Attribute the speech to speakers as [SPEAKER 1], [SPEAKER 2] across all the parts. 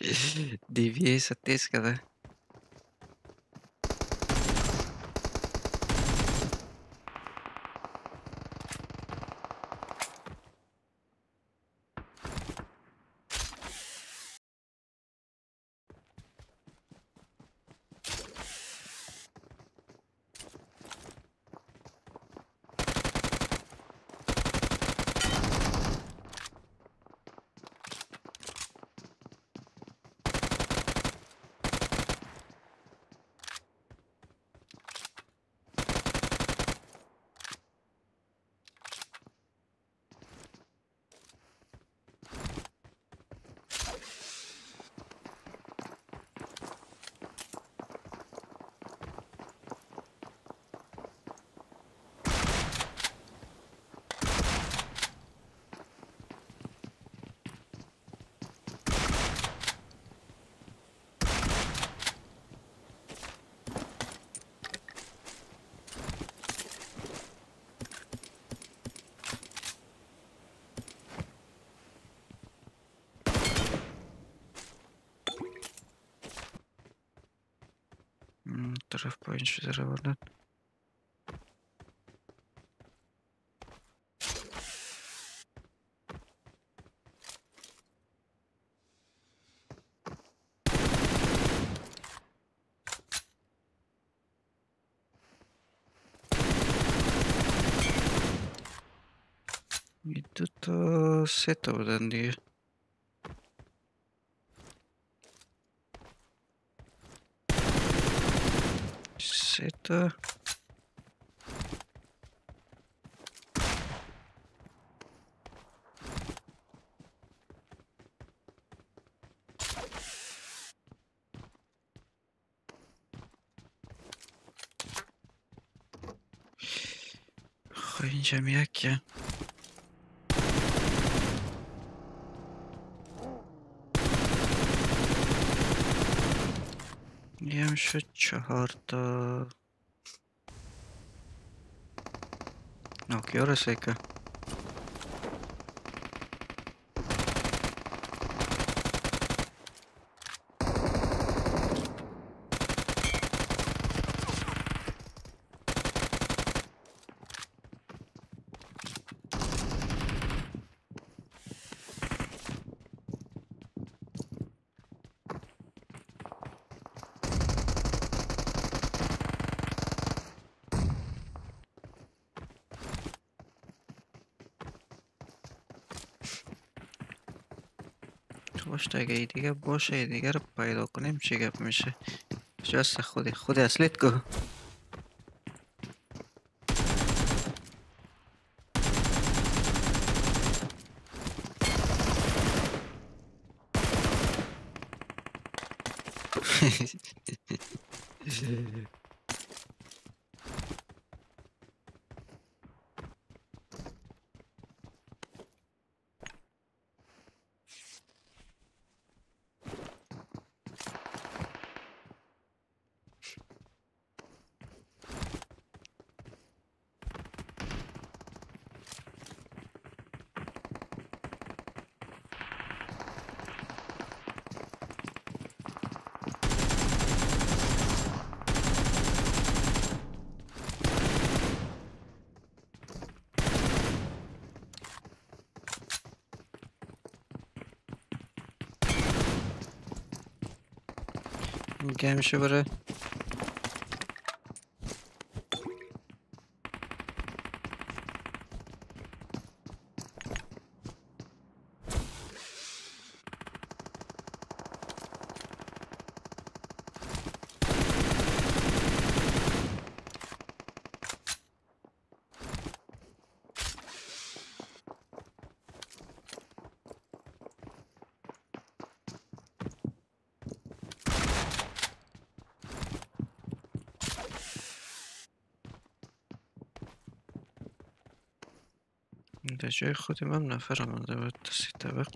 [SPEAKER 1] devia essa tesca, né? taraf boyunca üzere We did the set over then. تا خب اینجا یکه یه هم شد Não, que hora seca? باش اگه دیگه باشه دیگه رو پیدا کنیم چه گپ میشه. جاست خودی خود اصلیت گو. Gelmiş buraya. در جای خودم هم نفر آمده باید تا سی طبق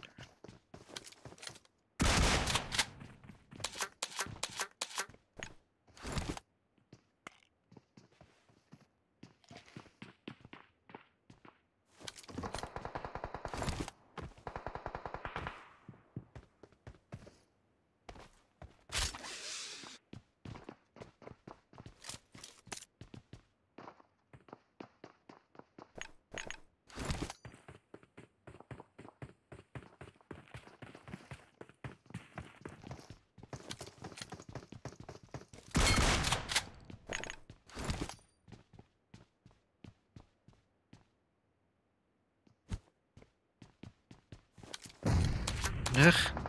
[SPEAKER 1] terug.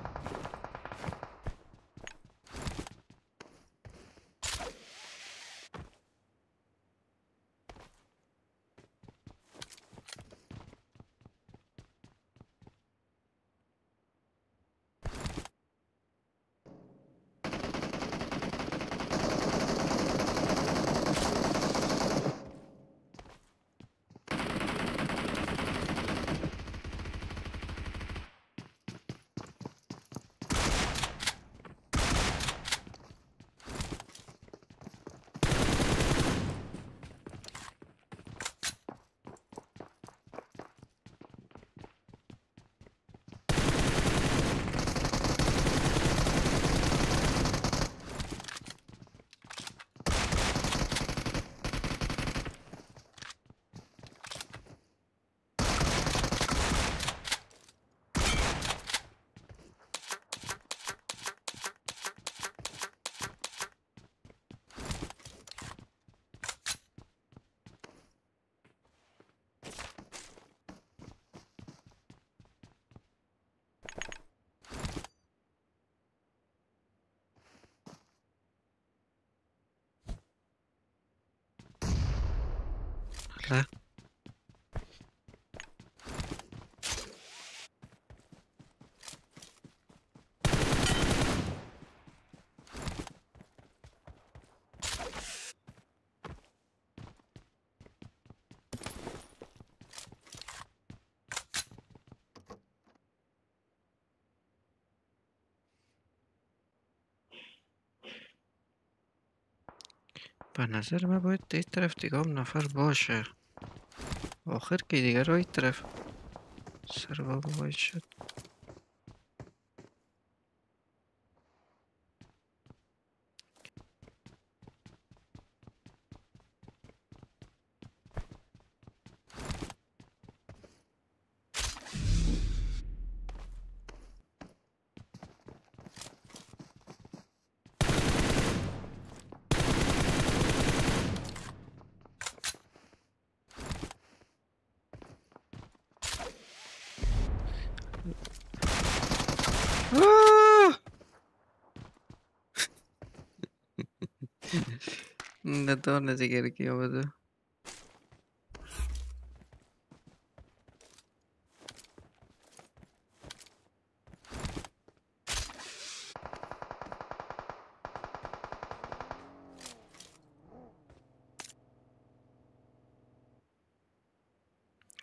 [SPEAKER 1] به نظر من باید این طرف دیگه هم نفر باشه. آخر که دیگه رو این طرف. سر بابا باید شد The Ah! Neden olması gerekiyor bu?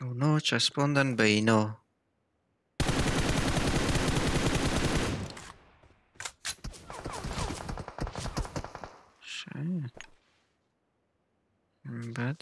[SPEAKER 1] Oh no, just spawned on Baino.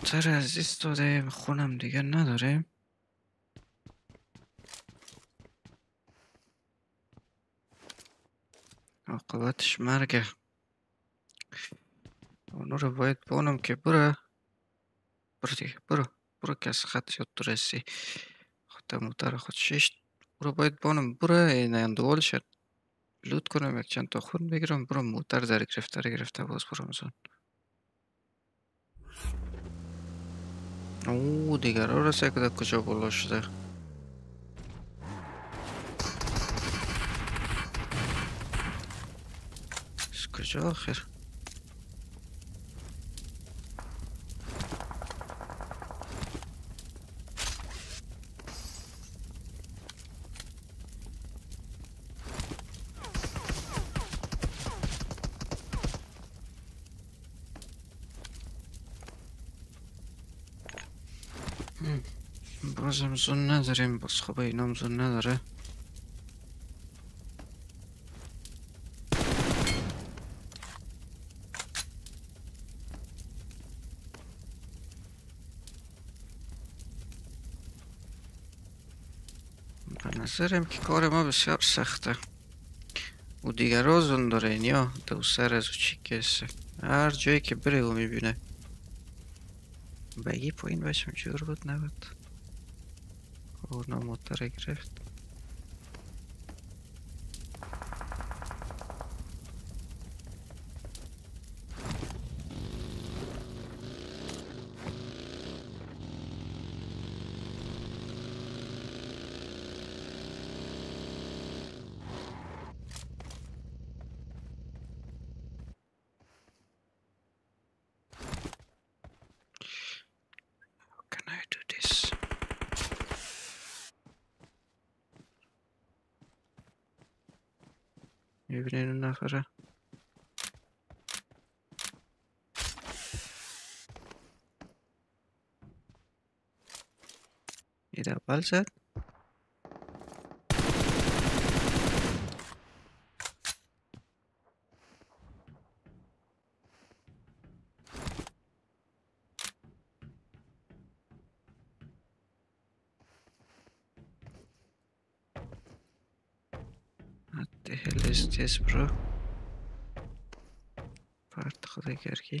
[SPEAKER 1] موتر عزیز داده خونم دیگه نداره. عاقبتش مرگه. اونو رو باید بانم که برو. برو دیگه برو. برو که از خط یاد ترسی خود موتر خود شش. برو باید بانم برو. این اندوال شد لود کنم یک چند تا خون بگیرم. برو موتر در گرفته رو 오 되게 알아서 그다 그저 골라시다 그저 بازم زون نداریم باز خب اینام زون نداره نظرم که کار ما بسیار سخته او دیگر ها زون داره این یا دو سر از او چی کسه هر جایی که بره او می‌بینه بگی پایین بشم جور بود نبود Urna motorek řeft. birbirine önüne akara. Mira, Balsat. Yes, yes bro. Artık da gergin.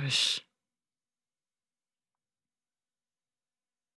[SPEAKER 1] Dus